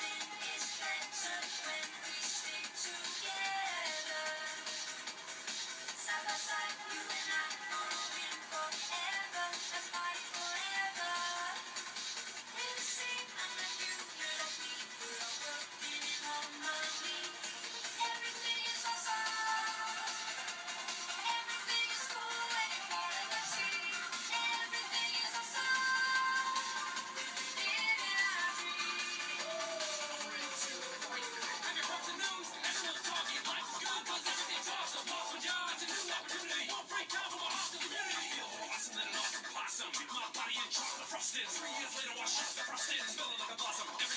When we stick together. my body in chocolate frosting. Three years later, I shot the frosting. Smelling like a blossom.